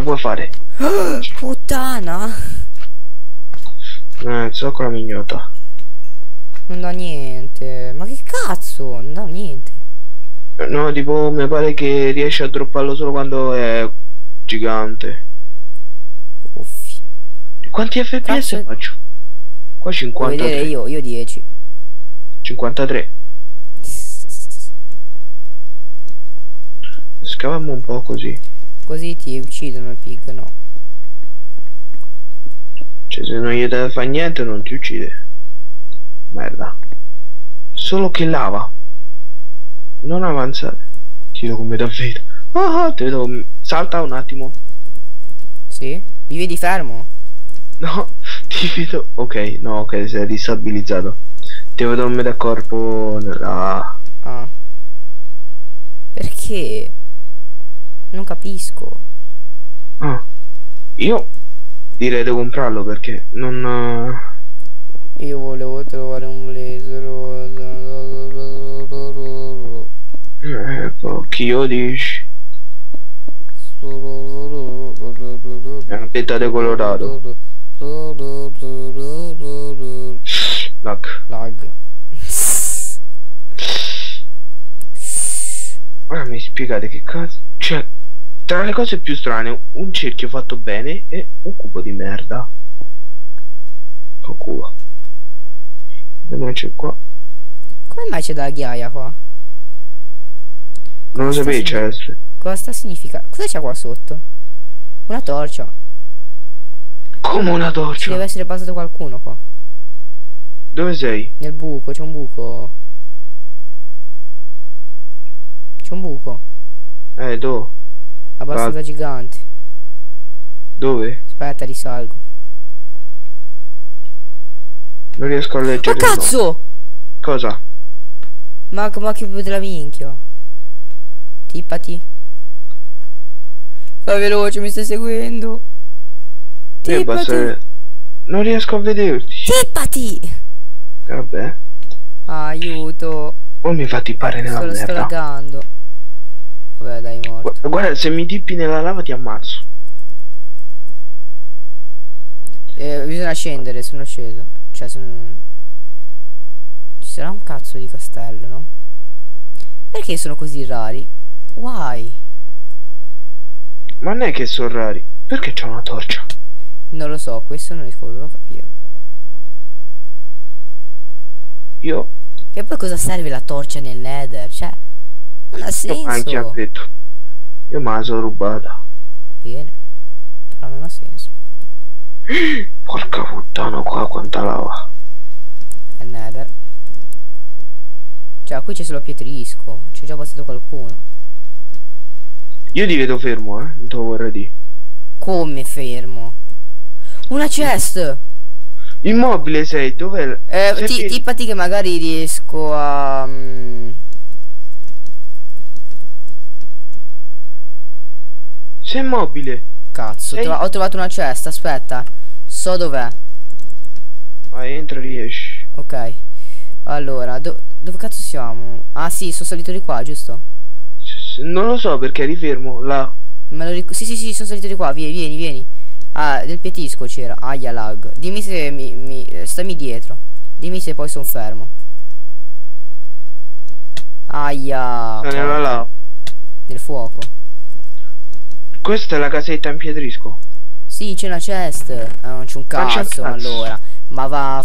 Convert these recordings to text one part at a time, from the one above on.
Ce la puoi fare. Puttana! Eh, zoccola mignota. Non dà niente. Ma che cazzo? Non dà niente. No, tipo, mi pare che riesci a dropparlo solo quando è gigante. Uffi. Quanti FPS Cazzo. faccio? Qua Vuoi 53. vedere io? Io 10. 53. Scavammo un po' così. Così ti uccidono il pig, no. Cioè, se non gli deve fare niente, non ti uccide. Merda. Solo che lava. Non avanzare. Ti vedo come davvero. Ah, te vedo. Salta un attimo. Sì? Mi vedi fermo? No, ti vedo. Ok, no, ok, sei disabilizzato. Ti vedo un metacorpo nella. Ah. Perché? Non capisco. Ah. Io direi di comprarlo perché non. Io volevo trovare un blazer. eh, Ecco, chi io dici? È una petta decolorato. Lag. Lag. Ora mi spiegate che cazzo. Cioè, tra le cose più strane, un cerchio fatto bene e un cubo di merda. Oh cubo. Vediamo c'è qua. Come mai c'è della ghiaia qua? Non lo sapevi, c'è. Cosa significa? Cosa c'è qua sotto? Una torcia. Come una Ci torcia. deve essere passato qualcuno qua. Dove sei? Nel buco, c'è un buco. C'è un buco. Eh, dove? Abbastanza Ah. gigante. Dove? Aspetta, risalgo. Non riesco a Ma leggere. nome. cazzo! Cosa? Ma, ma che della minchia. Tippati. Fai veloce, mi stai seguendo. Io Tippati. Non riesco a vederti. Tippati. Vabbè. Aiuto. O mi fa tippare nella Sto, sto merda. laggando. Vabbè, dai, morto. Gu- Guarda, se mi tippi nella lava ti ammazzo. Eh, bisogna scendere, sono sceso. Cioè, sono... Ci sarà un cazzo di castello, no? Perché sono così rari? Why? Ma non è che sono rari. Perché c'è una torcia? Non lo so, questo non riesco proprio a capire. Io E poi cosa serve la torcia nel nether? Cioè, non ha Io anche senso. detto. Io me la sono rubata. Bene. Però non ha senso. Porca puttana qua quanta lava. È nether. Cioè, qui c'è solo pietrisco. C'è già passato qualcuno. Io ti vedo fermo, eh. Non te lo vorrei dire. Come fermo? Una chest! Immobile sei, dov'è? Eh, ti, tippati che magari riesco a... mm, Sei immobile. Cazzo, Sei- ho trovato una cesta, aspetta. So dov'è. Vai, entra, riesci. Ok. Allora, do- dove cazzo siamo? Ah sì, sono salito di qua, giusto? Non lo so perché eri fermo là. Me lo ric- sì, sì, sì, sono salito di qua, vieni, vieni, vieni. Ah, del pietisco c'era. Aia lag. Dimmi se mi, mi- stammi dietro. Dimmi se poi sono fermo. Aia. Porca- lava. Nel fuoco. Questa è la casetta in pietrisco. Sì, c'è una chest. Eh, non c'è un cazzo, cazzo. allora. Ma va.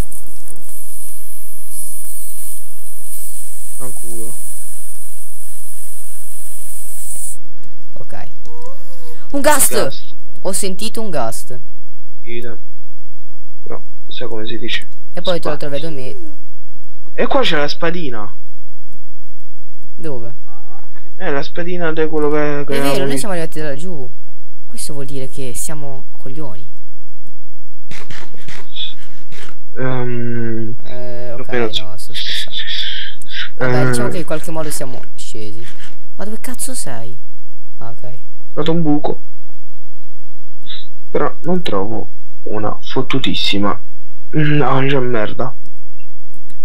Fanculo. Ok. Un ghast! Gas. Ho sentito un ghast. Idem. Però, sai come si dice. E poi te lo Spazio. vedo me. E qua c'è la spadina. Dove? Eh, la spadina di quello che... che È vero, noi siamo arrivati da laggiù. Questo vuol dire che siamo coglioni. Ehm, Eh, ok, no, sto scherzando. Vabbè, eh, diciamo che in qualche modo siamo scesi. Ma dove cazzo sei? Ah, ok. Ho trovato un buco. Però non trovo una fottutissima. No, c'è merda.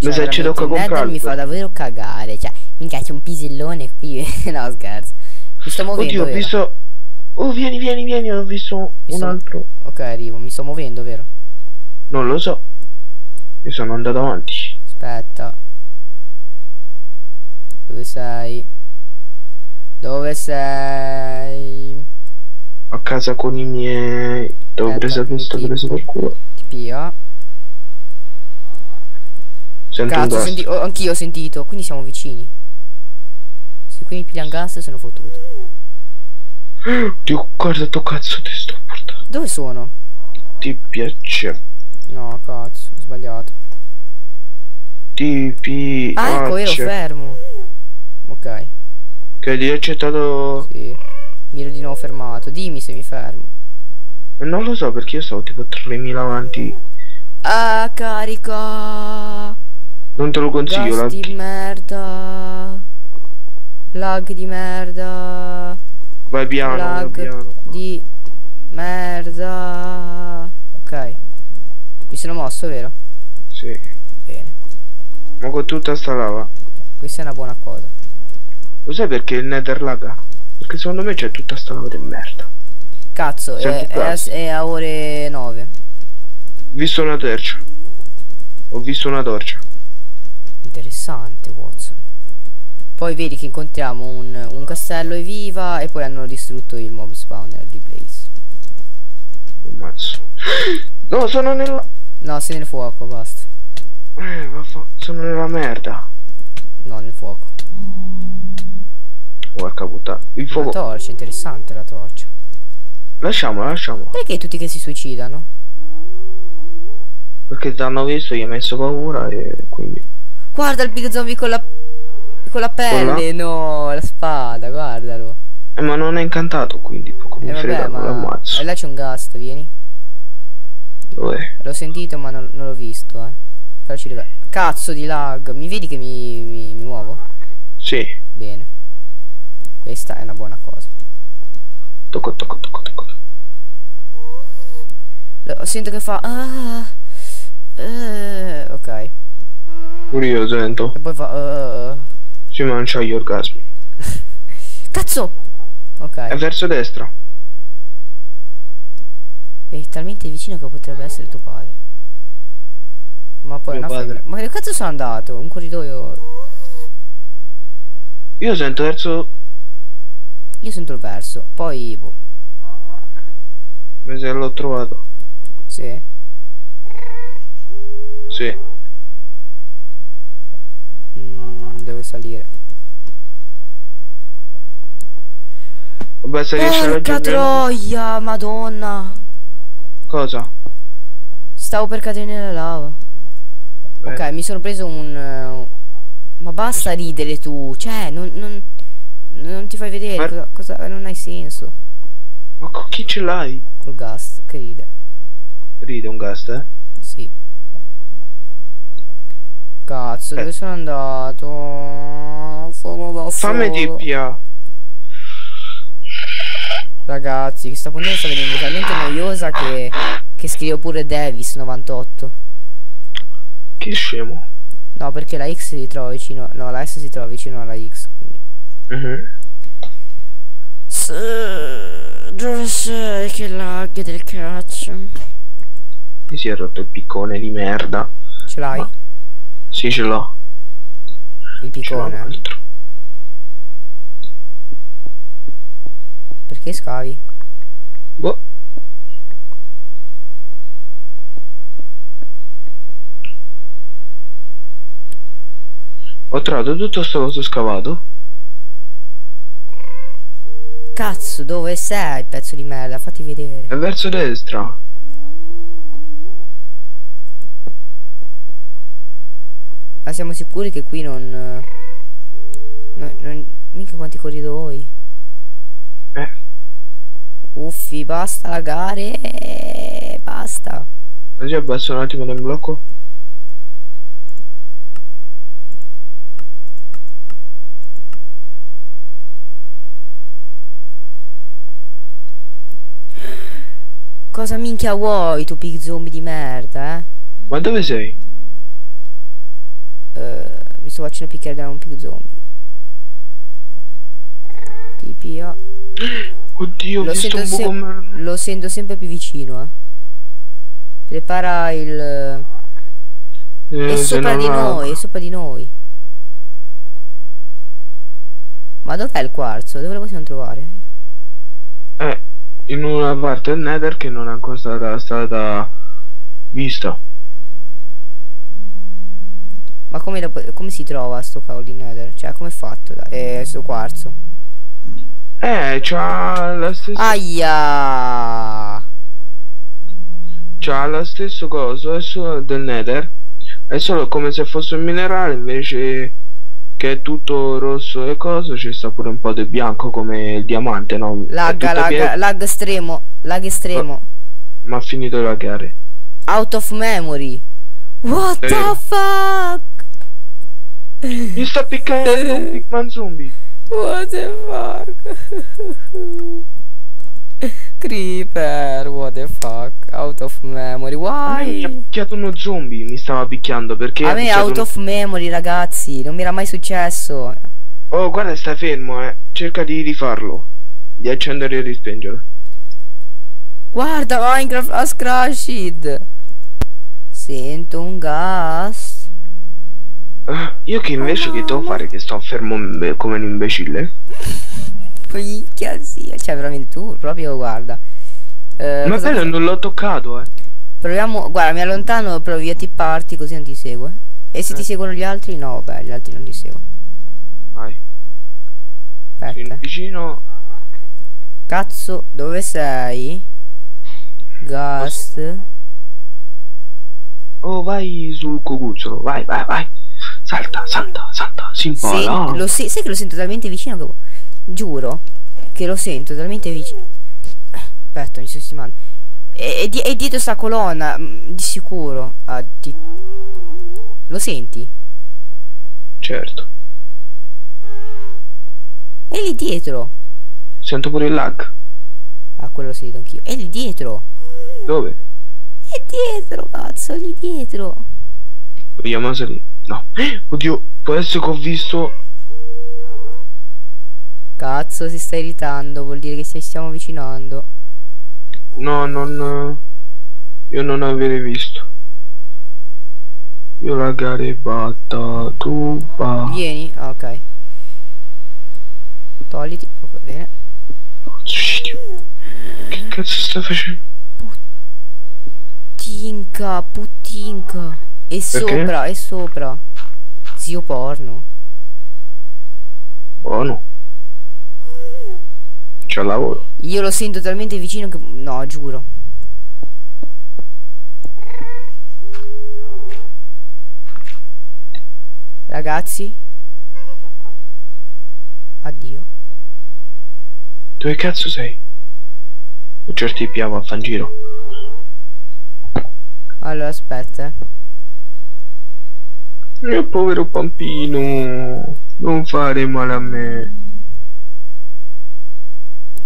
Mi Cioè, sa che ci tocca mi fa davvero cagare. Cioè, minchia, c'è un pisellone qui. no, scherzo. Mi sto muovendo. Oddio, ho visto. Oh, vieni, vieni, vieni, ho visto Mi un sono- altro. Ok, arrivo, mi sto muovendo, vero? Non lo so. Io sono andato avanti. Aspetta. Dove sei? Dove sei? A casa con i miei. Ho preso questo, ho tipo. preso per culo. Ti pia. Sento Cazzo, senti- oh, anch'io ho sentito, quindi siamo vicini. Se qui mi pigliano gas sono fottuto. Dio, guarda sto cazzo ti sto portando. Dove sono? Ti piace. No, cazzo, ho sbagliato. Ti piace. Ah, ecco, ero fermo. Ok, Che hai accettato. sì. Mi ero di nuovo fermato. Dimmi se mi fermo. Non lo so perché io stavo tipo 3000 avanti. Ah, carica. Non te lo consiglio. Gas La... di merda. Lag di merda. Vai piano, vai Lag piano. di merda. Ok. Mi sono mosso, vero? Sì. Bene. Ma con tutta sta lava. Questa è una buona cosa. Lo sai perché il nether laga? Perché secondo me c'è tutta sta lava di merda. Cazzo, è, è a, è a ore 9. Ho visto una torcia. Ho visto una torcia. Interessante, Watson. Poi vedi che incontriamo un, un castello evviva e poi hanno distrutto il mob spawner di Blaze. Ammazzo. No, sono nella. No, sei nel fuoco, basta. Eh, vaffa- sono nella merda. No, nel fuoco. Porca puttana. Il La fuoco. torcia, interessante la torcia. Lasciamola, lasciamola. Perché tutti che si suicidano? Perché ti hanno visto, gli hai messo paura e quindi. Guarda il big zombie con la con la pelle, no, la spada, guardalo. Eh, ma non è incantato, quindi poco mi Eh vabbè, frega, ma ma l'ammazzo. e là c'è un gast, vieni. Dov'è? L'ho sentito ma non, non l'ho visto, eh. Però ci deve. Cazzo di lag, mi vedi che mi, mi, mi muovo? Sì. Bene. Questa è una buona cosa. Tocco, tocco, tocco, tocco. Lo- sento che fa. Ah, eh, ok. Pure io sento. E poi fa. Ah. Si mangia gli orgasmi. Cazzo! Ok. È verso destra. È talmente vicino che potrebbe essere tuo padre. Ma poi Mio una padre. Ma che cazzo sono andato? Un corridoio. Io sento verso. Io sento il verso. Poi. Boh. Mi se l'ho trovato. Sì. Sì. Mm, devo salire. Vabbè, se riesci a Porca troia, madonna. Cosa? Stavo per cadere nella lava. Beh, Ok, mi sono preso un... eh, Ma basta ridere tu. Cioè, non... non, non ti fai vedere. Ma- Cosa, cosa- non hai senso. Ma con chi ce l'hai? Col gas che ride. Ride un gas, eh? Sì. Cazzo, Eh. dove sono andato? Sono da Fammi solo. tippia. Ragazzi, questa puntata sta venendo talmente noiosa che, che scrivo pure Davis 98. Che scemo. No, perché la X si trova vicino. No, la S si trova vicino alla X. Quindi. Mhm. Dove sei che lag del cazzo? Mi si è rotto il piccone di merda. Ce l'hai? Ma- Sì, ce l'ho. Il piccone? Perché scavi? Boh. Ho trovato tutto sto coso scavato. Cazzo, dove sei, pezzo di merda? Fatti vedere. È verso destra. Ma siamo sicuri che qui non... eh, no- non mica quanti corridoi. Eh. Uffi, basta lagare. Basta. Così abbasso un attimo del blocco. Cosa minchia vuoi, tu pig zombie di merda, eh? Ma dove sei? Eh, mi sto facendo picchiare da un pig zombie. TPA. Oddio, Lo sento, mer- lo sento sempre più vicino, eh. Prepara il... eh, è se sopra di noi, è sopra di noi. Ma dov'è il quarzo? Dove lo possiamo trovare? Eh, in una parte del nether che non è ancora stata, stata vista. Ma come, lo come si trova sto cavolo di nether? Cioè, come è fatto? Eh, sto quarzo. Eh, c'ha la stessa... Aia! C'ha lo stesso coso è solo del nether. È solo come se fosse un minerale invece che è tutto rosso e coso, ci sta pure un po' di bianco come il diamante, no? È Lagga, lag estremo, lag estremo. ma ha finito di laggare. Out of memory. What the Vero. fuck? Mi sta piccando un Pigman zombie. What the fuck? Creeper, what the fuck? Out of memory, me mi ha why? picchiato uno zombie, mi stava picchiando perché... A me picchiato out of memory, ragazzi, non mi era mai successo. Oh, guarda, stai fermo, eh. Cerca di rifarlo. Di accendere e rispengere. Guarda, Minecraft has crashed. Sento un gas. Ah, io che invece che devo fare che sto fermo come un imbecille? Picchia, sì. Cioè, veramente tu, proprio, guarda. Eh, Ma bello, non l'ho toccato, eh. Proviamo, guarda, mi allontano, provi a tipparti così non ti segue. E se ti Eh. seguono gli altri? No, vabbè, gli altri non ti seguono. Vai. Aspetta. vicino. Cazzo, dove sei? Gast. Oh, vai sul cocuzzolo. Vai, vai, vai. Salta, salta, salta. Si Sen- impola. lo se- sai che lo sento talmente vicino che... Giuro che lo sento talmente vicino. Aspetta, mi sto sistemando. E, e di- e dietro sta colonna, mm, di sicuro. Ah, ti- Lo senti? Certo. È lì dietro. Sento pure il lag. Ah, quello lo sento anch'io. È lì dietro. Dove? È dietro, cazzo, è lì dietro. Vogliamo salire? No. Oddio, può essere che ho visto... Cazzo, si sta irritando, vuol dire che ci stiamo avvicinando. No, non... Io non avrei visto. Io la garibatta, tu va. Vieni? Ah, ok. Togliti. Ok, bene. Che cazzo sta facendo? Tinca, putinca. E sopra, e sopra. Zio porno. Buono. C'è lavoro. Io lo sento talmente vicino che... No, giuro. Ragazzi. Addio. Dove cazzo sei? Certi piava a fan giro. Allora, aspetta. Eh. Mio povero pampino. Non fare male a me.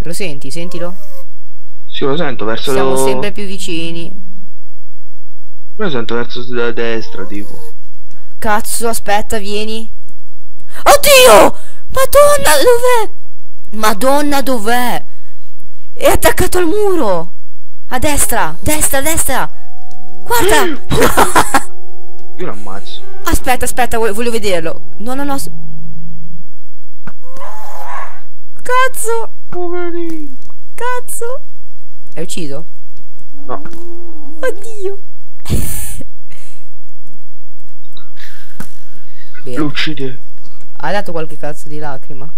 Lo senti? Sentilo? Sì, lo sento verso... Siamo sempre più vicini. Lo sento verso la destra, tipo. Cazzo, aspetta, vieni. Oddio! Madonna, dov'è? Madonna, dov'è? È attaccato al muro. A destra, destra, destra. Guarda. Io lo ammazzo. Aspetta, aspetta, voglio, vederlo. No, no, no. Cazzo, Poverino. cazzo. È ucciso? No. Oddio. Lo uccide. Ha dato qualche cazzo di lacrima?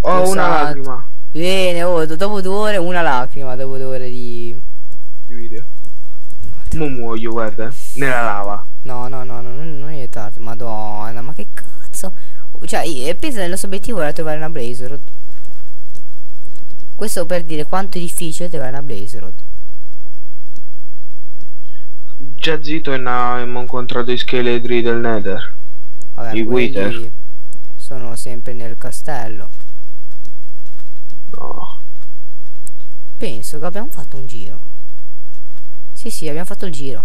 Ho Lo una sa- lacrima. Bene, oh, do- dopo due ore una lacrima, dopo due ore di... Di video. Mo muoio, guarda. Nella lava. No, no, no, no non, non è tardi, madonna, ma che cazzo? Cioè, io- pensa che il nostro obiettivo era trovare una Blaze Rod. Questo per dire quanto è difficile trovare una Blaze. Già zitto e na- abbiamo incontrato i scheletri del nether. Vabbè, I Wither. sono sempre nel castello. No. Penso che abbiamo fatto un giro. Sì, sì, abbiamo fatto il giro.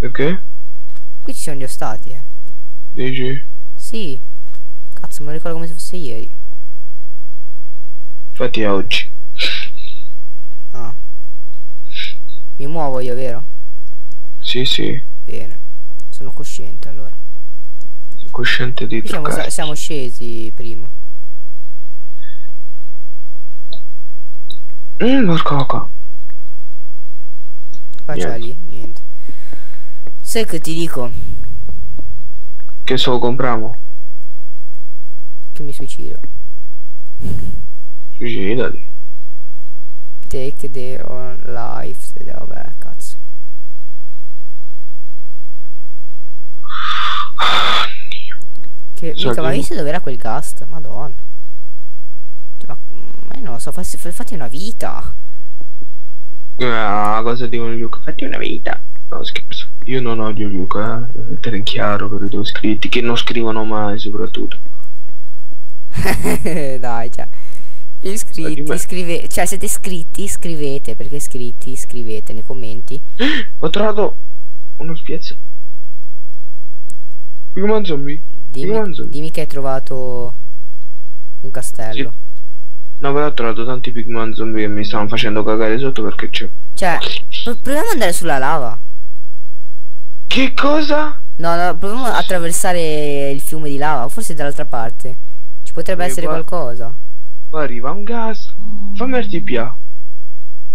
Perché? Qui ci siamo già stati, eh. Dici? Sì. Cazzo, me lo ricordo come se fosse ieri. Infatti è oggi. Mi muovo io, vero? Sì, sì. Bene. Sono cosciente allora. Sei cosciente di Qui siamo, siamo scesi prima. Mm. Qua c'è Niente. lì, niente. Sai che ti dico? Che so compriamo? Che mi suicido. Suicidati. Take their own life. Vabbè, cazzo. Che So mica, ma visto dove era quel ghast? Madonna. Cioè, Ma, ma io non lo so, fatti, fatti una vita. Ah, cosa dicono Luca? Fatti una vita. No, scherzo. Io non odio Luca, eh. Mettere in chiaro per i tuoi iscritti, che non scrivono mai soprattutto. Dai, cioè. Iscritti, iscrive, cioè siete iscritti, iscrivete, perché iscritti, iscrivete nei commenti. Ho trovato uno spiazzo. Pigman zombie. Dimmi, zombie. dimmi che hai trovato un castello. No, però ho trovato tanti Pigman zombie che mi stavano facendo cagare sotto perché c'è. Cioè, pro- proviamo ad andare sulla lava. Che cosa? No, no, proviamo a attraversare il fiume di lava, forse dall'altra parte. Ci potrebbe Eh, essere qua- qualcosa. Poi arriva un gas. Fammi RTPA.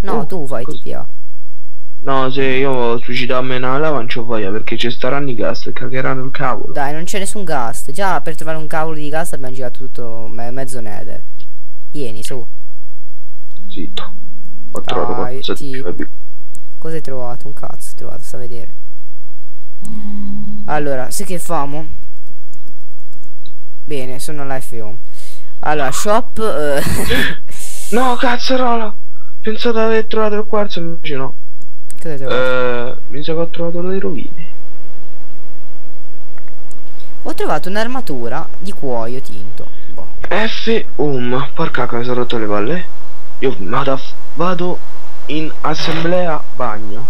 No, Oh, tu fai cos- TPA. No, se io suicidarmi nella lava non c'ho voglia perché ci staranno i gas e cagheranno il cavolo. Dai, non c'è nessun gas. Già per trovare un cavolo di gas abbiamo girato tutto me- mezzo nether. Vieni, su. Zitto. Ho trovato Dai, qualcosa di ti- epico. Cosa hai trovato? Un cazzo hai trovato, sta a vedere. Allora, sai che famo? Bene, sono alla F1. Allora, shop... eh, No, cazzarola! Pensavo di aver trovato il quarzo, invece no. Cosa hai trovato? Eh, mi sa che ho trovato le rovine. Ho trovato un'armatura di cuoio tinto. Boh. F um, porca che mi sono rotto le palle. Io vado, vado in assemblea bagno.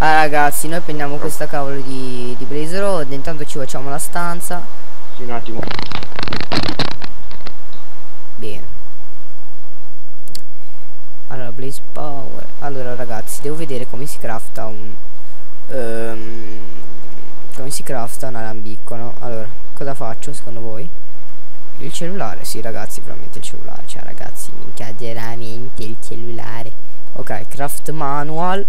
Ah ragazzi, noi prendiamo questa cavolo di, di Blaze Road, intanto ci facciamo la stanza. Sì, un attimo. Bene. Allora, Blaze Power. Allora ragazzi, devo vedere come si crafta un... ehm, come si crafta un alambicco, no? Allora, cosa faccio secondo voi? Il cellulare, sì ragazzi, veramente il cellulare. Cioè ragazzi, minchia veramente il cellulare. Ok, craft manual.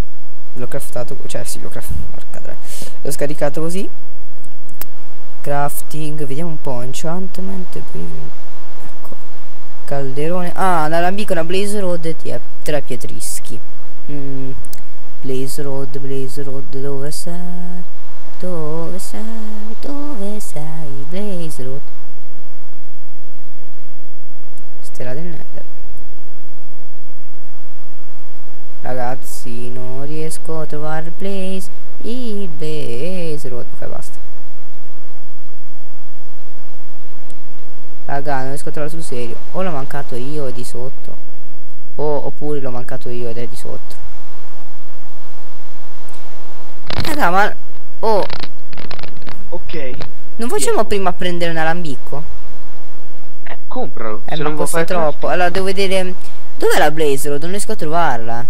L'ho craftato, cioè sì, l'ho craftato. L'ho scaricato così. Crafting, vediamo un po'. Enchantment, ecco. Calderone. Ah, l'alambicco, una Blaze Road e ti- tre pietrischi. Mm, Blaze Road, Blaze Road, dove sei? Dove sei? Dove sei? Blaze Road. Stella del Nether. Ragazzi, non riesco a trovare il Blaze. Road. Ok, basta. Raga, non riesco a trovare sul serio. O l'ho mancato io e di sotto. O, oppure l'ho mancato io ed è di sotto. Raga, ma... Oh, Ok. non facciamo prima prendere un alambicco? Eh, compralo. Eh, Se ma costa troppo. Allora, devo vedere... Dov'è la Blaze Road? Non riesco a trovarla.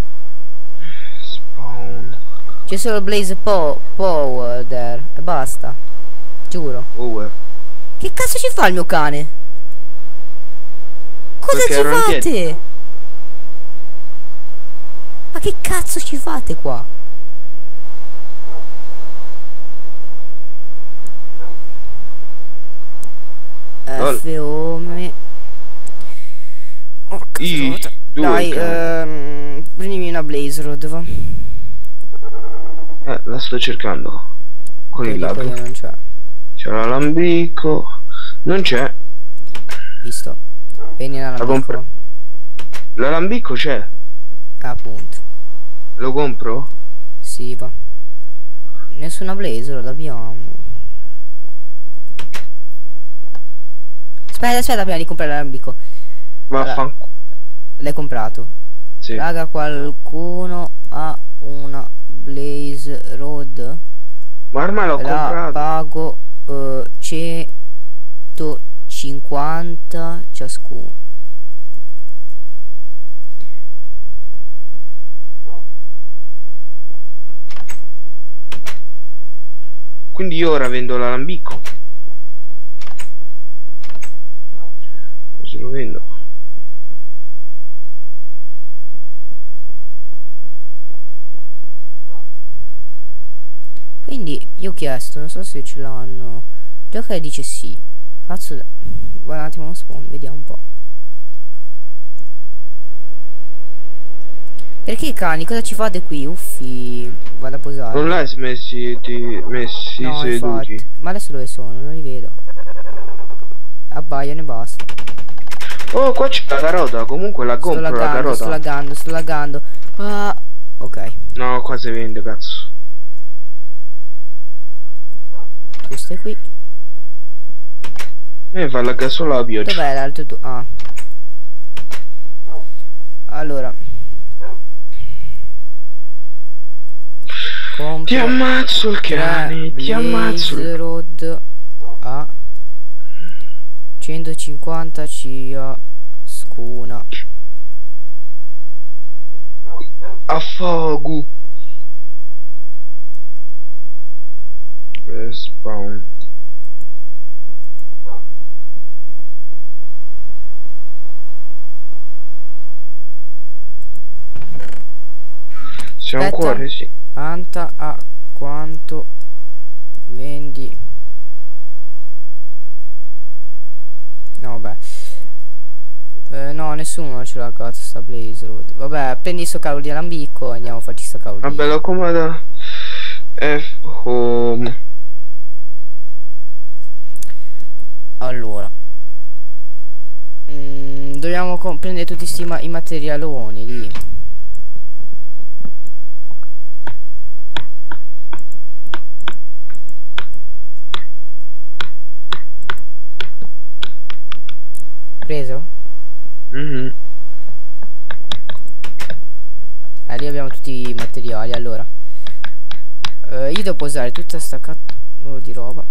C'è solo Blaze po Powder. E basta. Giuro. Over. Che cazzo ci fa il mio cane? Cosa Perché ci fate? Ma che cazzo ci fate qua? F-Ome Porca I- due, Dai, ehm, prendimi una Blaze Road, va. Eh, la sto cercando. Con il quello non c'è. C'è l'alambicco. Non c'è. Visto. Vieni. L'alambicco c'è. Appunto. Lo compro? Sì, va. Nessuna Blaze Road abbiamo. Aspetta, aspetta prima di comprare l'alambico. Vaffanculo. L'hai comprato? Sì. Raga, qualcuno ha una Blaze Road. Ma ormai l'ho comprato. pago eh, 150 ciascuno. Quindi io ora vendo l'alambicco così lo vendo. Quindi io ho chiesto, non so se ce l'hanno. Gioca dice sì. Cazzo, guarda un attimo uno spawn, vediamo un po'. Perché cani, cosa ci fate qui? Uffi, vado a posare. Non l'hai messi, ti, messi no, seduti. infatti. Ma adesso dove sono? Non li vedo. Abbaiano e basta. Oh, qua c'è la carota. Comunque la Sto compro la laggando, carota. sto laggando, sto laggando. Ah, ok. No, qua si vende, cazzo. queste qui. E eh, va la gasolabio. Dov'è l'altro tu? Ah. Allora. Compro ti ammazzo il cane, ti ammazzo. il Road a 150 ciascuna. A fogo Respawn. C'è un cuore, sì. Anta a quanto vendi? No, vabbè. Eh, no, nessuno ce l'ha cazzo sta Blaze Road. Vabbè, prendi sto cavolo di alambicco e andiamo a farci sto cavolo di... Vabbè, lo comoda. F home. Allora. Mm, dobbiamo prendere tutti sti ma- i materialoni lì. Preso? Mhm. Eh, lì abbiamo tutti i materiali, allora. Eh, io devo usare tutta sta cazzo di roba.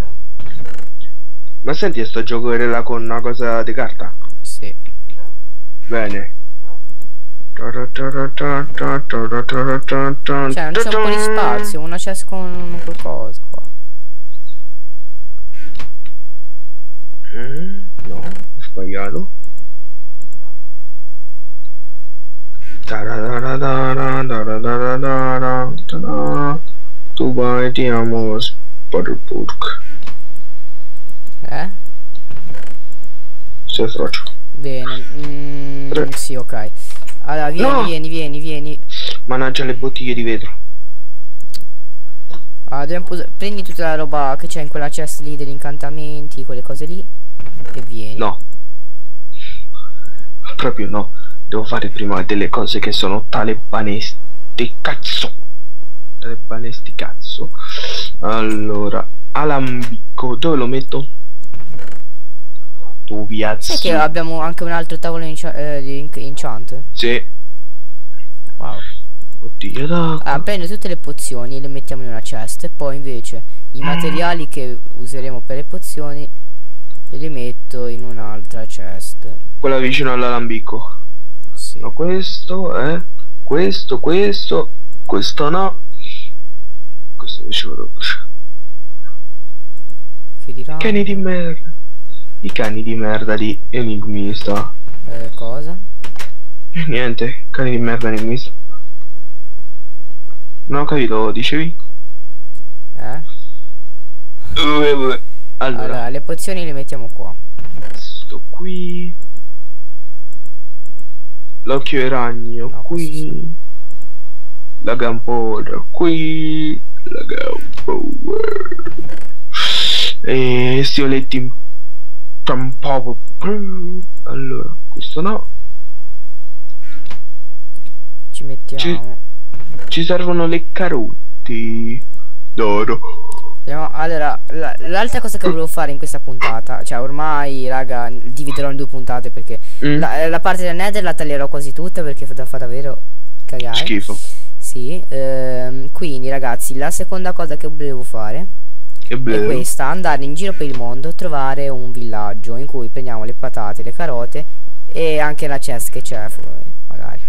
Ma senti, sto gioco era con una cosa di carta? Sì. Bene. Cioè, non c'è un po' di spazio, una c'è con qualcosa qua. Mm, no, ho sbagliato. Tu ti amo, Sputterburg. Se faccio. Bene. Mm, Tre. sì, ok. Allora, vieni, No! vieni, vieni, vieni. Managgia le bottiglie di vetro. Allora, prendi tutta la roba che c'è in quella chest lì degli incantamenti, quelle cose lì. E vieni. No. Proprio no. Devo fare prima delle cose che sono talebanesti cazzo. Talebanesti cazzo. Allora, alambicco, dove lo metto? Tu piazza. Sai che abbiamo anche un altro tavolo incha- eh, di inc- enchant? Sì, Wow. bottiglia d'acqua. Ah, prendo tutte le pozioni le mettiamo in una chest. E poi invece i materiali che useremo per le pozioni li metto in un'altra chest. Quella vicino all'alambicco. Sì. No, questo, eh. Questo, questo. Questo no. Questo invece lo Che dirà? Cani di merda. I cani di merda di enigmista. Eh, cosa? E niente, cani di merda enigmista. Non ho capito, dicevi? Eh? Allora, Allora, le pozioni le mettiamo qua. sto qui. L'occhio e ragno No, qui. La gambola qui. La gambola. E stioletti un po' Allora, questo no. Ci mettiamo. Ci servono le carote. D'oro. Allora, la- l'altra cosa che volevo fare in questa puntata, cioè ormai, raga, dividerò in due puntate perché Mm. la, la parte del nether la taglierò quasi tutta perché fa, fa davvero cagare. Schifo. Sì, ehm, quindi ragazzi, la seconda cosa che volevo fare È bello. questa, andare in giro per il mondo, trovare un villaggio in cui prendiamo le patate, le carote e anche la chest che c'è, magari.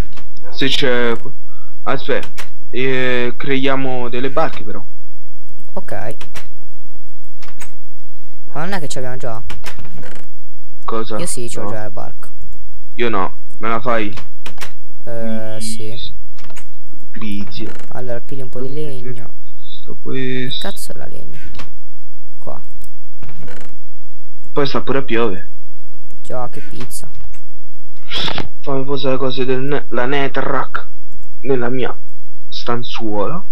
Se c'è... Aspetta. eh, creiamo delle barche però. Ok, Ma non è che ce l'abbiamo già? Cosa? Io sì, c'ho No. già la barca. Io no. Me la fai? Eh, sì. Grigio. Allora, pigli un po' di legno. Sto questo. Cazzo la legna. Qua. Poi sta pure a piove. Già, che pizza. Fammi posare cose del ne- la netherrack nella mia stanzuola.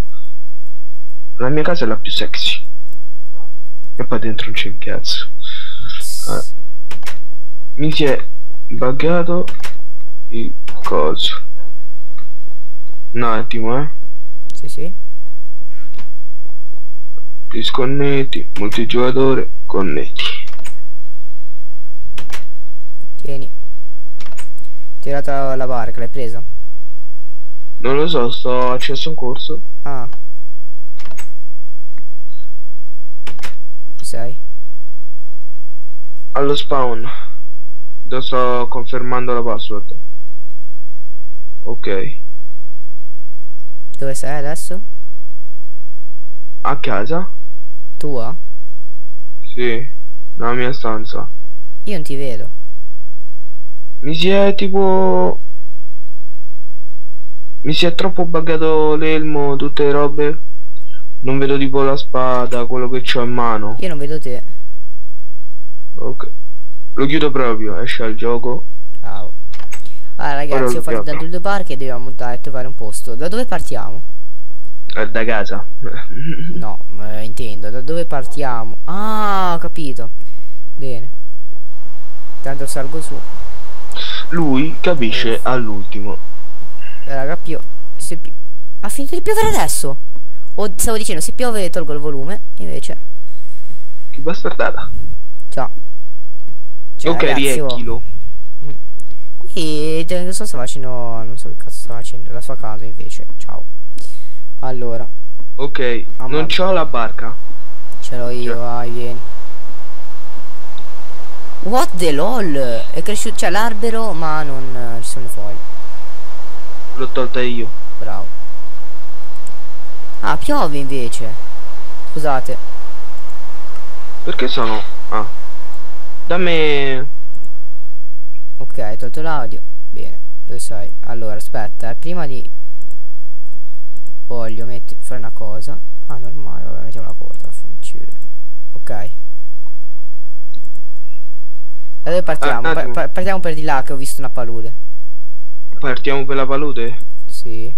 La mia casa è la più sexy. E poi dentro non c'è un cazzo. Ah. Mi si è buggato il coso. Un attimo, eh. Sì, sì. Disconnetti, multigiocatore, connetti. Tieni. Tirato la, barca, l'hai presa? Non lo so, sto accesso a un corso. Ah. Sei? Allo spawn. Lo sto confermando la password. Ok. Dove sei adesso? A casa? Tua? Sì. Nella mia stanza. Io non ti vedo. Mi si è tipo... Mi si è troppo buggato l'elmo, tutte le robe. Non vedo tipo la spada, quello che ho in mano. Io non vedo te. Ok. Lo chiudo proprio, esce al gioco. Ciao. Allora ragazzi, Ora ho fatto da due barche e dobbiamo dai, trovare un posto. Da dove partiamo? Eh, da casa. No, eh, intendo, da dove partiamo? Ah, ho capito. Bene. Tanto salgo su. Lui capisce all'ultimo. Eh, raga, pio... Se pi- Ha finito di piovere adesso? O stavo dicendo, se piove tolgo il volume, invece... Che bastardata. Ciao. Cioè, ok, ragazzi, oh, riechilo. Qui, eh, non so se sta facendo... Non so che cazzo sta facendo. La sua casa, invece. Ciao. Allora, Ok, Ah, non c'ho la barca. ce l'ho io, vai, vieni. What the lol? È cresciuto... C'è l'albero, ma non eh, ci sono le foglie. L'ho tolta io. Bravo. Ah, piove invece. Scusate. Perché sono... Ah. Dammi... Ok, hai tolto l'audio. Bene, dove sei? Allora, aspetta, eh, prima di... Voglio mettere... fare una cosa. Ah, normale, vabbè, mettiamo la porta, fucile. Ok. Da dove partiamo? un Pa- attimo. pa- partiamo per di là che ho visto una palude. Partiamo per la palude? Sì.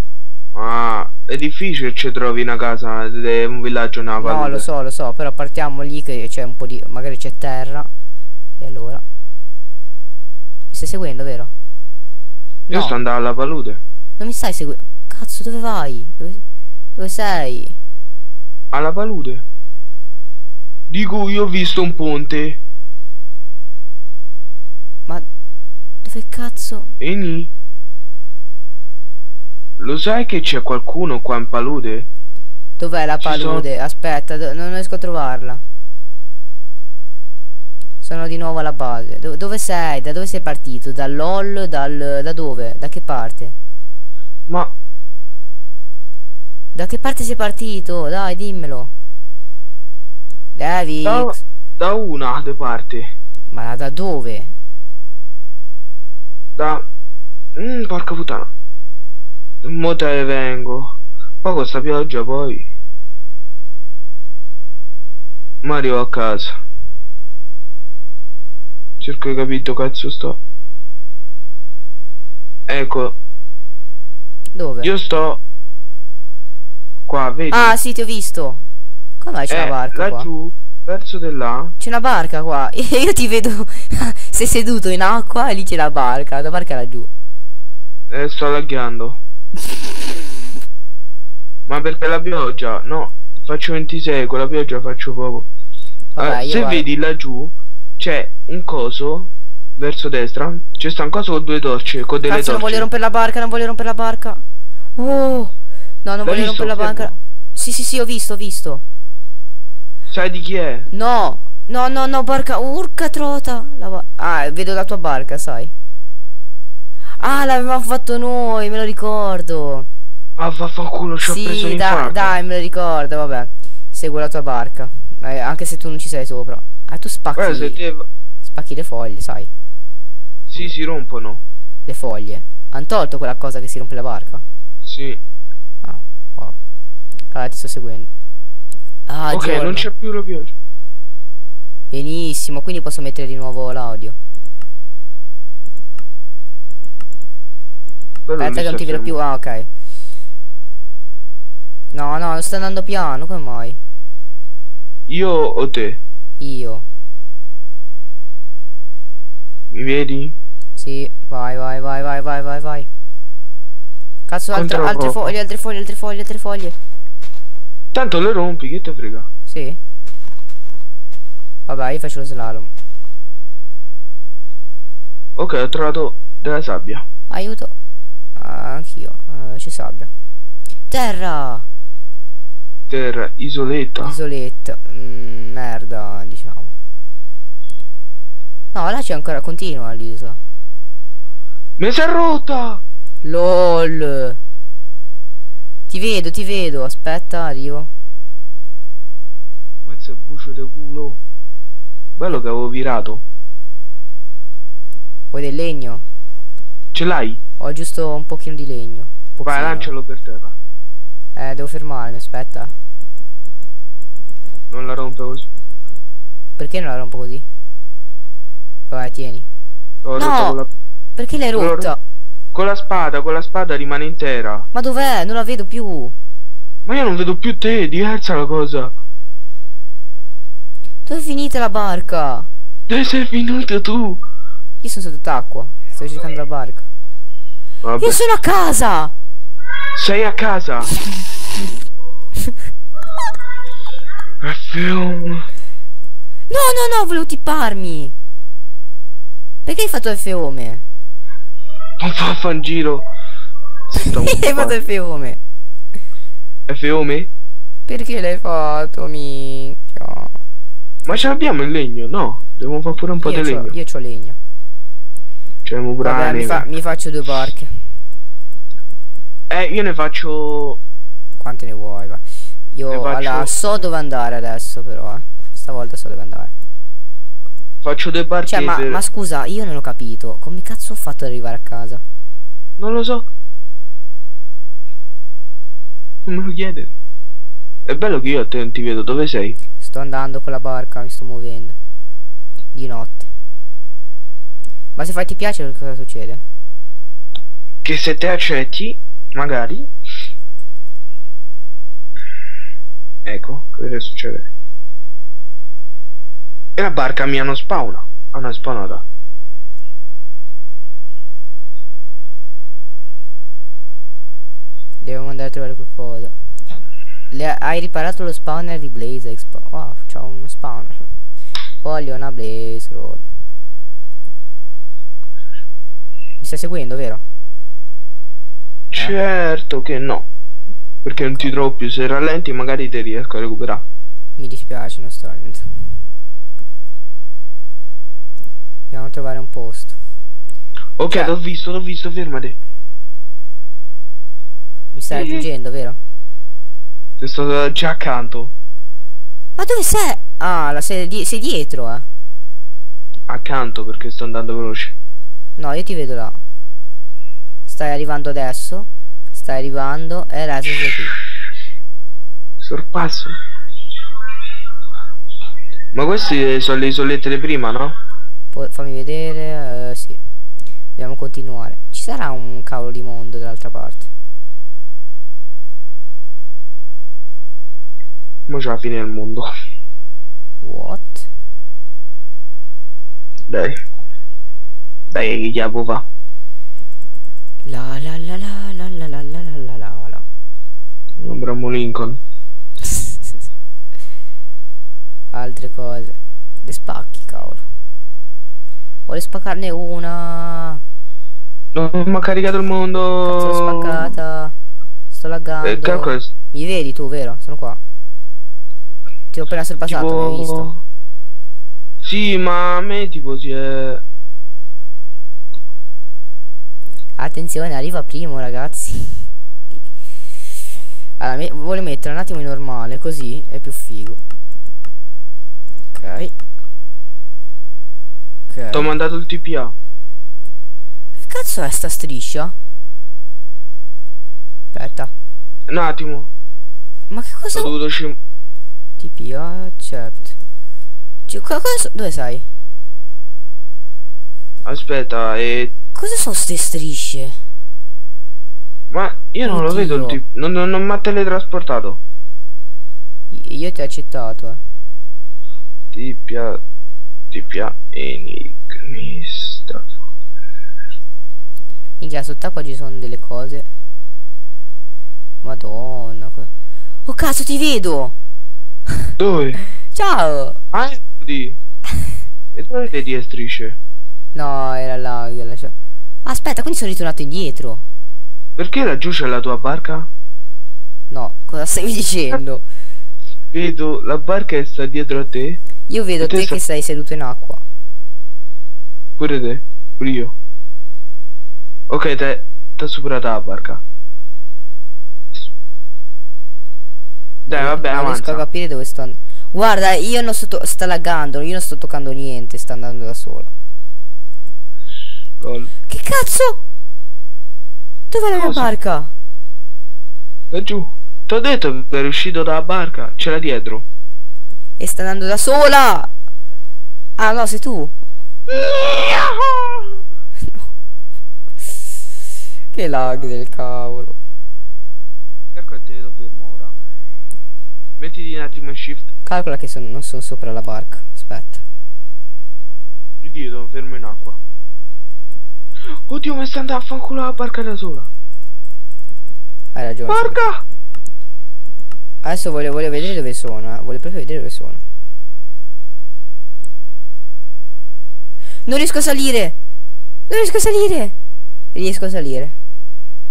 Ah, è difficile ci trovi una casa, un villaggio nella palude. No, lo so, lo so, però partiamo lì che c'è un po' di... magari c'è terra. E allora... Mi stai seguendo, vero? Io No. sto andando alla palude. Non mi stai seguendo? Cazzo, dove vai? Dove, dove sei? Alla palude? Dico, io ho visto un ponte. Ma dove cazzo? Eni? Lo sai che c'è qualcuno qua in palude? Dov'è la palude? Aspetta, do- non riesco a trovarla. Sono di nuovo alla base. Do- dove sei? Da dove sei partito? Dal LOL? Dal, da dove? Da che parte? Ma Da che parte sei partito? Dai, dimmelo. David. da, da una de parte. Ma da dove? Da... Mm, porca puttana. Mo te ne vengo. Poi con sta pioggia poi. Ma arrivo a casa. Cerco di capire dove cazzo sto. Ecco, Dove? io sto qua, vedi? Ah, sì, ti ho visto. Come mai c'è eh, una barca qua? laggiù, verso di là. C'è una barca qua. Io ti vedo. sei seduto in acqua e lì c'è la barca. La barca è laggiù. Eh, sto laggando. Ma perché la pioggia? No, faccio 26, con la pioggia faccio poco. Vabbè, Ah, io se vado. vedi laggiù c'è un coso verso destra. C'è sta un coso con due torce, con delle Cazzo, non torce. voglio rompere la barca, non voglio rompere la barca. Oh. No, non voglio rompere la barca. Fermo. Sì, sì, sì, ho visto, ho visto. Sai di chi è? No, no, no, no, barca. Urca trota. La ba- ah, vedo la tua barca, sai. Ah, l'avevamo fatto noi, me lo ricordo. Ah, vaffanculo, ci ho preso Sì, dai, me lo ricordo, vabbè. Seguo la tua barca. Eh, anche se tu non ci sei sopra. Ah, tu spacchi, Guarda te... spacchi le foglie, sai. Sì, si rompono. Le foglie. Han tolto quella cosa che si rompe la barca? Sì. Allora, ti sto seguendo. Ah, ok, giorno. non c'è più la pioggia. Benissimo, quindi posso mettere di nuovo l'audio. Aspetta che non ti vedo più. Ah, ok. No, no, non sta andando piano, come mai? Io o te? Io. Mi vedi? Sì, vai, vai, vai, vai, vai, vai, vai. Cazzo, altre, altre poco. foglie, altre foglie, altre foglie, altre foglie. Tanto le rompi, che te frega? Sì. Vabbè, io faccio lo slalom. Ok, ho trovato della sabbia. Aiuto. Ah, anch'io. Eh, c'è sabbia. Terra. Terra, isoletta. Isoletta. Mm, merda, diciamo. No, là c'è ancora, continua l'isola. Mi si è rotta! LOL. Ti vedo, ti vedo. Aspetta, arrivo. Mazza bucio de culo. Bello che avevo virato. Vuoi del legno? Ce l'hai? Ho giusto un pochino di legno. Vai, Pochino. lancialo per terra. Eh, devo fermarmi, aspetta. Non la rompe così. Perché non la rompo così? Vai, tieni. No! la... Perché l'hai rotta? Con la spada, con la spada rimane intera. Ma dov'è? Non la vedo più. Ma io non vedo più te, è diversa la cosa. Dove è finita la barca? Dove sei venuto tu? Io sono sott'acqua. Sto cercando la barca. Vabbè. Io sono a casa! Sei a casa. È film. No, no, no, volevo tipparmi. Perché hai fatto il feome? Non fa fa un giro. Sto un Perché hai po' fatto il feome? È fiume? Perché l'hai fatto, minchia? Ma ce l'abbiamo il legno? No. Devo fare pure un po' Io di legno. io c'ho legno. Cioè, Vabbè, mi, fa- mi faccio due barche. Eh, io ne faccio... Quante ne vuoi, va? Io Ne faccio- allora, so dove andare adesso, però, eh. Stavolta so dove andare. Faccio due barche Cioè, ma, ma scusa, io non ho capito. Come cazzo ho fatto ad arrivare a casa? Non lo so. Non me lo chiedere. È bello che io a te non ti vedo. Dove sei? Sto andando con la barca, mi sto muovendo. Di notte. Ma se fai ti piace cosa succede? Che se te accetti, magari... Ecco, cosa succede? E la barca mia non spawna. Ah no, è spawnata. Devo andare a trovare qualcosa. Le- hai riparato lo spawner di Blaze Expo. Wow, c'ho uno spawner. Voglio una Blaze Road. Mi stai seguendo, vero? Certo che no. Perché non ti trovo più. Se rallenti magari ti riesco a recuperare. Mi dispiace, non sto niente. Dobbiamo trovare un posto. Ok, Cioè- l'ho visto, l'ho visto, fermati. Mi stai raggiungendo, vero? Ti sto già accanto. Ma dove sei? Ah, la sei, di- sei dietro, eh. Accanto perché sto andando veloce. No, io ti vedo là. Stai arrivando adesso. Stai arrivando. E adesso sei qui. Sorpasso. Ma queste sono le isolette di prima, no? Poi fammi vedere. eh, sì. Dobbiamo continuare. Ci sarà un cavolo di mondo dall'altra parte. Ma c'è la fine del mondo. What? Dai. Dai, diavolo va. La la la la la la la la la la la la. Abramo Lincoln. Altre cose. Le spacchi, cavolo. Vuole spaccarne una. Non mi ha caricato il mondo. Cazzo l'ho spaccata. Sto laggando. Eh, Mi vedi tu, vero? Sono qua. Ti ho appena sorpassato, mi hai visto. tipo... Sì, ma a me tipo si è... Attenzione, arriva primo, ragazzi. Allora, me- voglio mettere un attimo in normale, così è più figo. Ok. Ok. T'ho mandato il TPA. Che cazzo è sta striscia? Aspetta. Un attimo. Ma che cosa... Ho dovuto scim... TP accept. Cioè, co- cosa Dove sei? Aspetta, e... Cosa sono ste strisce? Ma io non lo vedo il Oddio. TPA. Non, non, non mi ha teletrasportato. Io ti ho accettato, eh. TPA... TPA enigmista. Minchia, sott'acqua ci sono delle cose. Madonna. Oh cazzo, ti vedo! Dove? Ciao! Ah, di. E dove vedi le strisce? No, era là. io Aspetta, quindi sono ritornato indietro. Perché laggiù c'è la tua barca? No, cosa stai dicendo? Vedo la barca che sta dietro a te. Io vedo te te che sei seduto in acqua. Pure te. Pure io. Ok, te. T'ha superata la barca. Dai, vabbè, non riesco a avanza. capire dove sto andando. Guarda, io non sto to- sta laggando, io non sto toccando niente, sta andando da solo. Lol. Che cazzo? Dov'è la mia barca? Laggiù. T'ho detto che eri uscito dalla barca. C'era dietro. E sta andando da sola! Ah no, sei tu. Che lag del cavolo. Ecco te vedo fermo ora. Mettiti un attimo in shift. Calcola che sono- non sono sopra la barca. Aspetta. Dio, fermo in acqua. Oddio, mi sta andando a fanculo la barca da sola. Hai ragione. Barca! Adesso voglio, voglio vedere dove sono, eh. Voglio proprio vedere dove sono. Non riesco a salire! Non riesco a salire! Riesco a salire.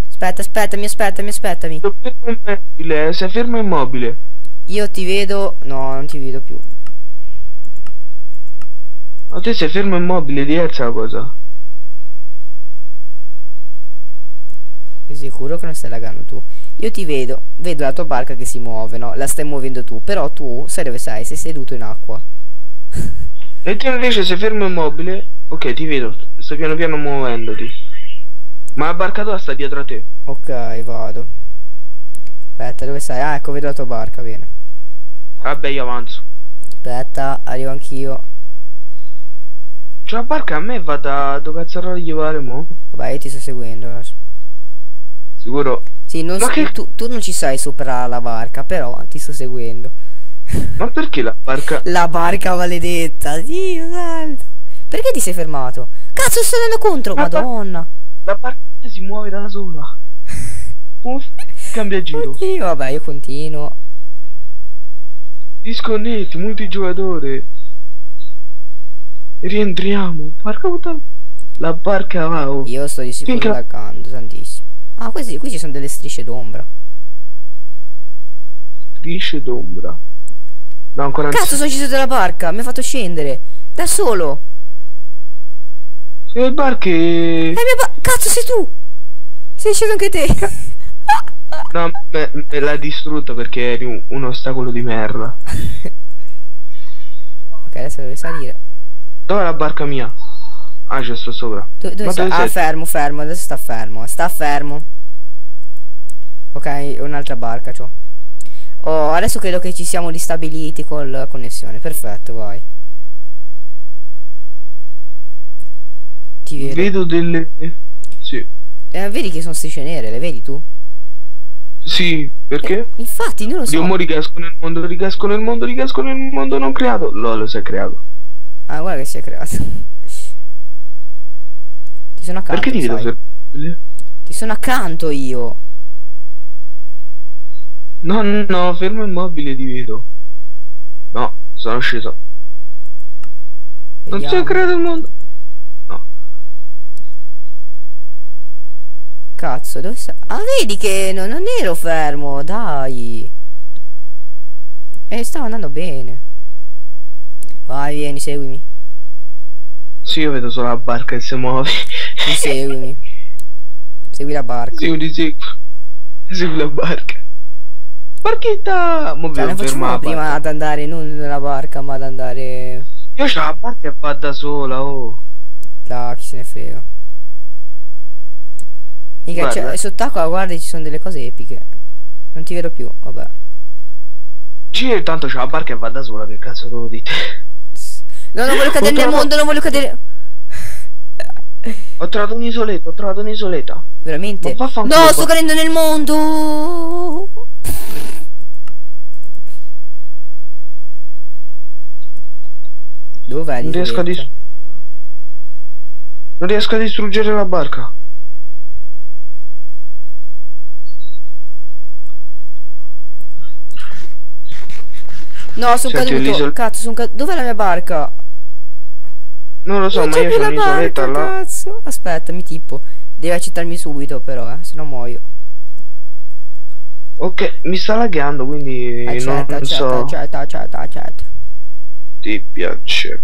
Aspetta, aspettami, aspettami, aspettami. Sei fermo immobile, sei fermo immobile. Io ti vedo... No, non ti vedo più. Ma te sei fermo immobile, diversa la cosa. Sei sicuro che non stai laggando tu? Io ti vedo, vedo la tua barca che si muove, no? La stai muovendo tu, però tu, sai dove sei? Sei seduto in acqua. E te invece sei fermo immobile. Ok, ti vedo, sto piano piano muovendoti. Ma la barca tua sta dietro a te. Ok, vado. Aspetta, dove sei? Ah, ecco, vedo la tua barca, bene. Vabbè, io avanzo. Aspetta, arrivo anch'io. Cioè la barca a me va da dove cazzo gli pare mo? Vabbè, io ti sto seguendo adesso. Sicuro. Sì, non Ma s- che- tu, tu non ci sei sopra la barca, però ti sto seguendo. Ma perché la barca? La barca maledetta, Dio santo. Perché ti sei fermato? Cazzo, sto andando contro, Ma- madonna. La barca si muove da sola. Uff, cambia giro. Oddio, vabbè, io continuo. Disconnetti, multigiocatore. Rientriamo. Porca puttana. La barca va. oh. Io sto di sicuro Finché- laggando tantissimo. Ah, questi, qui ci sono delle strisce d'ombra. Strisce d'ombra. No, ancora Cazzo, sono sceso dalla barca, mi ha fatto scendere. Da solo. Se le barche. Eh, mia ba- Cazzo, sei tu. Sei sceso anche te. No, me, me l'ha distrutta perché eri un, un ostacolo di merda. ok, adesso devi salire. Dov'è la barca mia? Ah, ci sto sopra. Do- dove Ma sta? dove Ah, sei? fermo, fermo, adesso sta fermo. Sta fermo. Ok, un'altra barca c'ho. Oh, adesso credo che ci siamo ristabiliti con la connessione. Perfetto, vai. Ti vedo. Vedo delle. Sì. Eh, vedi che sono strisce nere, le vedi tu? Sì, perché? Eh, infatti, non lo so. Dio mo rigasco nel mondo, rigasco nel mondo, rigasco nel mondo non creato. Lolo si è creato. Ah, guarda che si è creato. Sono accanto. Perché ti sai. fermo? Ti sono accanto io. No, no, fermo immobile ti vedo. No, sono sceso. Non si è Vediamo. creato il mondo. No. Cazzo, dove sei? Ah, vedi che non, non ero fermo, dai. E stavo andando bene. Vai, vieni, seguimi. Sì, io vedo solo la barca che si muove. Sì, seguimi. Segui la barca. Sì, ti seguo. Segui la barca. Barchetta! Mo Cioè, la prima ad andare non nella barca, ma ad andare. Io c'ho la barca e va da sola, oh. La, chi se ne frega. Mica, cioè, sott'acqua, guarda, ci sono delle cose epiche. Non ti vedo più, vabbè. Sì, tanto c'ho la barca e va da sola, che cazzo devo dire? No, non voglio cadere nel mondo, non voglio cadere. Ho trovato un'isoletta, ho trovato un'isoletta. Veramente? No, sto qua. cadendo nel mondo. Dov'è Non riesco, a dis- non riesco a distruggere la barca. No, sono Senti, caduto. Cazzo, sono caduto. Dov'è la mia barca? Non lo so, Non ma io la un'isoletta là. cazzo. Aspetta, mi tipo. Devi accettarmi subito, però, eh, se no muoio. Ok, mi sta laggando, quindi Accetta, non accetta, so. accetta, accetta, accetta. Ti piace.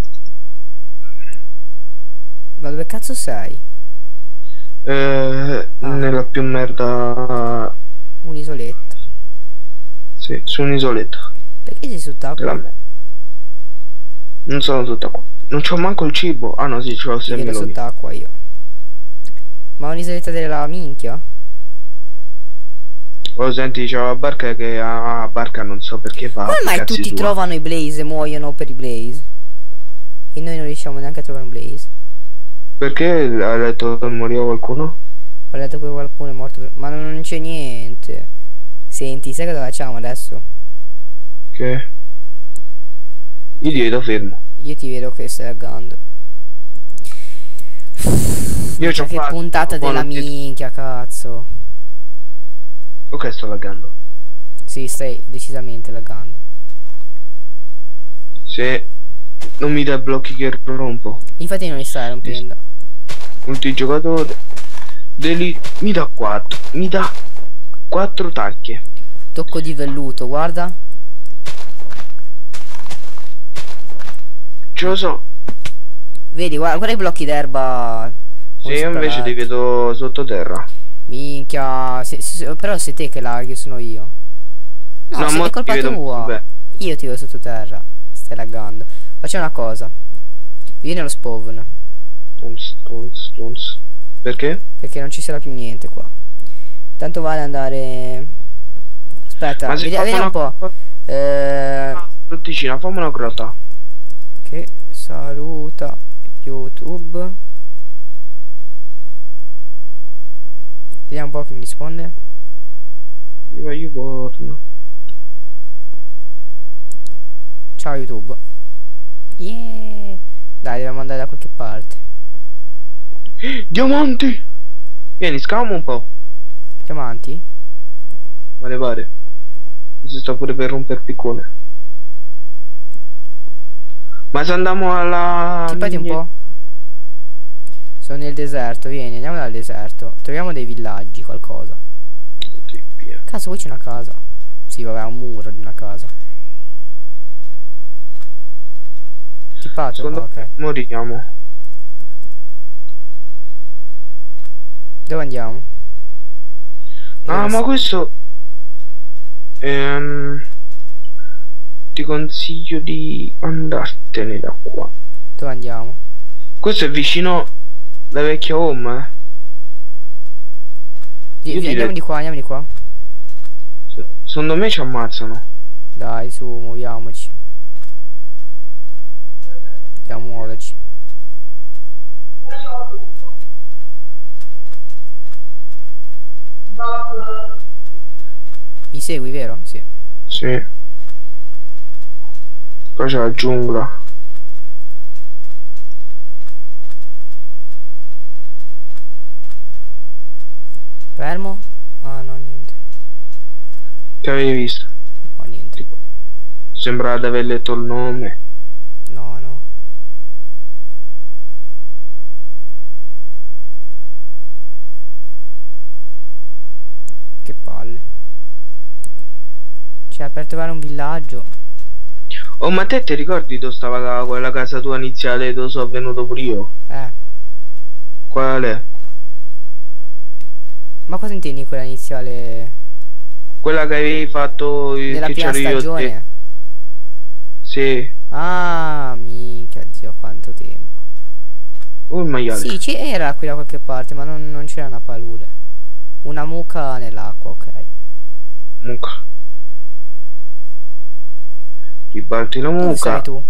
Ma dove cazzo sei? Eh, Ah. Nella più merda. Un'isoletta. Sì, su un'isoletta. Perché sei sott'acqua? me. Non sono tutta qua. Non c'ho manco il cibo. Ah no, sì, c'ho vedo meloni. sott'acqua io. Ma un'isoletta della minchia? Oh, senti, c'ho la barca che ha la barca non so perché va. Come mai tutti sua. trovano i blaze e muoiono per i blaze? E noi non riusciamo neanche a trovare un blaze. Perché ha detto che moriva qualcuno? Ho letto che qualcuno è morto per... Ma non, c'è niente. Senti, sai cosa facciamo adesso? Che? Io ti vedo fermo. Io ti vedo che stai laggando. Io c'ho che fatto, puntata della minchia, cazzo. Ok, sto laggando. Sì, stai decisamente laggando. Se non mi dai blocchi che rompo. Infatti non li stai rompendo. Multigiocatore. Deli... Mi dà 4. Mi dà 4 tacche. Tocco di velluto, guarda. Ce lo so. Vedi, guarda, guarda i blocchi d'erba. Se io invece ti vedo sottoterra. Minchia, se- se- però sei te che laghi, sono io. No, No, se- mo è colpa ti vedo- tua. vabbè. Io ti vedo sottoterra. Stai laggando. Facciamo una cosa. Vieni allo spawn. Tuns, tuns, tuns. Perché? Perché non ci sarà più niente qua. Tanto vale andare. Aspetta, vedi- vediamo un po'. Eh, Frutticina, fammi una grotta. Che saluta YouTube. Vediamo un po' chi mi risponde. Viva Yuborn. Ciao YouTube. Yeah. Dai, dobbiamo andare da qualche parte. Diamanti! Vieni, scavamo un po'. Diamanti? Ma ne pare. Si sta pure per romper piccone. Ma se andiamo alla... Tippati un po'. Sono nel deserto, vieni, andiamo dal deserto. Troviamo dei villaggi, qualcosa. Tippia. Cazzo, qui c'è una casa. Sì, vabbè, un muro di una casa. Tippato? Secondo ok. moriamo. Dove andiamo? Ah, Eh, ma questo... Ehm... Ti consiglio di andartene da qua. Dove andiamo? Questo è vicino alla vecchia home, eh. Di- Io Andiamo di qua, andiamo di qua. Se- Secondo me ci ammazzano. Dai, su, muoviamoci. Dobbiamo muoverci. Mi segui, vero? Sì. Sì. Qua c'è la giungla. Fermo? Ah, no, niente. Che avevi visto? No, niente. Sembra di aver letto il nome. No, no. Che palle. Cioè, per trovare un villaggio. Oh, ma te ti ricordi dove stava la- quella casa tua iniziale dove sono venuto pure io? Eh. Qual è? Ma cosa intendi quella iniziale Quella che avevi fatto il della che prima c'ero io te. stagione? Sì. Ah, mica Oddio, quanto tempo. Oh il maiale. Sì, c'era qui da qualche parte, ma non, non c'era una palure. Una mucca nell'acqua, ok. Mucca. Ribalti la Dove sei tu?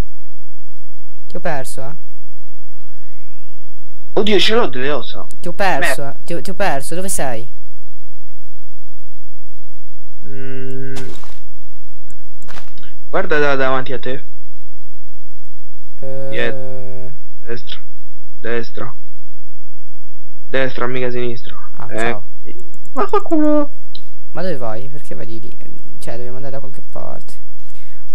Ti ho perso, eh? Oddio ce l'ho delle ossa. Ti ho perso, eh? Ti ho, ti ho perso, dove sei? Mm. Guarda da davanti a te. Eh, Destra. Destra. Destra, mica sinistra. Ah, eh. Ma culo. Ma dove vai? Perché vai di lì? Cioè, dobbiamo andare da qualche parte.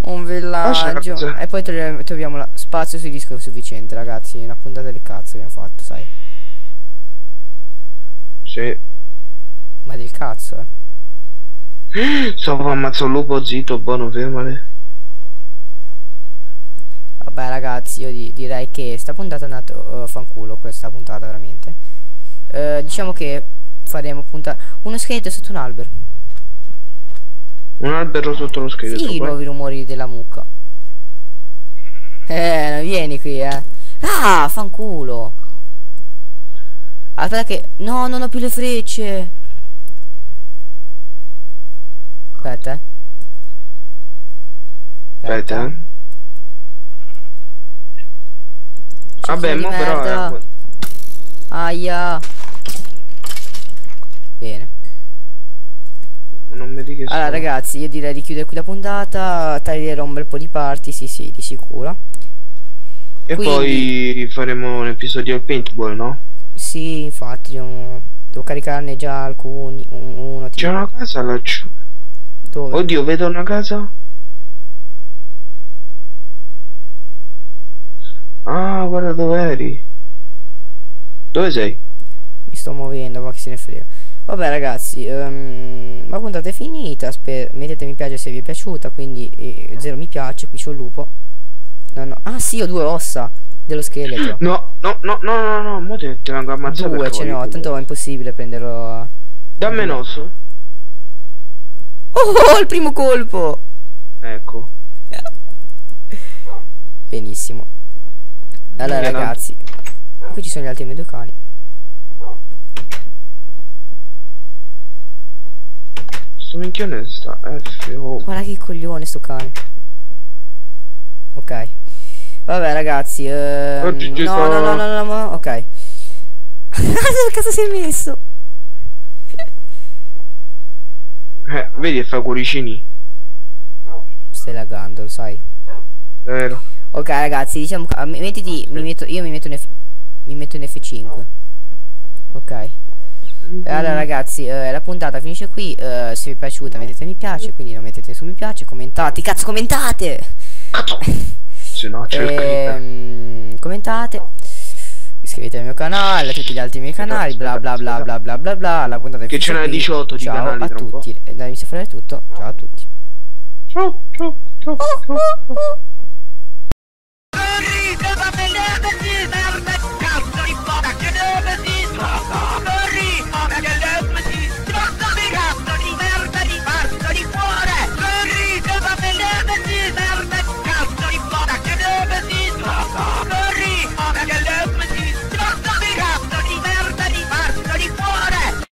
Un villaggio. e poi troviamo, la spazio sui disco sufficiente, ragazzi. Una puntata del cazzo abbiamo fatto, sai. Sì. Ma del cazzo, eh. Stavo ammazzo un lupo zitto, buono, fermale. Vabbè, ragazzi, io di- direi che sta puntata è andata uh, fanculo. Questa puntata, veramente. Eh, diciamo che faremo puntata. Uno scheletro sotto un albero. Un albero sotto lo scheletro. Sì, i nuovi rumori della mucca. Eh, vieni qui, eh. Ah, fanculo. Aspetta che... No, non ho più le frecce. Aspetta, eh. Aspetta, eh. Vabbè, Cecchino mo di però eh, Aia. Bene. Non mi che Allora, ragazzi, io direi di chiudere qui la puntata. Taglierò un bel po' di parti, sì, sì, di sicuro. E quindi- poi faremo un episodio al paintball, no? Sì, infatti, devo, devo caricarne già alcuni. un- C'è una casa laggiù. Dove? Oddio, vedo una casa. Ah, guarda dove eri. Dove sei? Mi sto muovendo, ma chi se ne frega. Vabbè ragazzi, ehm, la puntata è finita, mettete mi piace se vi è piaciuta, quindi eh, zero mi piace, qui c'ho il lupo. No, no. Ah sì, ho due ossa dello scheletro. No, no, no, no, no, no, mo te, te vengo a ammazzare due ce ne ho, fuori. tanto è impossibile prenderlo. Dammi un osso. Oh, il primo colpo! Ecco. Benissimo. Allora ragazzi, qui ci sono gli altri miei due cani. Sto minchione sta F O. Guarda che coglione sto cane. Ok. Vabbè ragazzi, ehm, no, no, no, no, no, ok. Dove cazzo si è messo? Eh, vedi e fa cuoricini. Stai laggando, lo sai. Vero. Ok ragazzi, diciamo che- ah, mettiti, mi metto, io mi metto in F, mi metto in F5. Ok. Mm -hmm. Allora ragazzi, eh, la puntata finisce qui, eh, se vi è piaciuta mettete mi piace, quindi non mettete su mi piace, commentate, cazzo commentate! Se no c'è ehm, Commentate, iscrivetevi al mio canale, a tutti gli altri miei canali, bla bla bla bla bla bla bla, la puntata Che ce n'è 18 di ciao canali a tutti, eh, da mi sta fare tutto, ciao a tutti. Ciao, ciao, ciao. ciao, oh, oh, oh. ciao.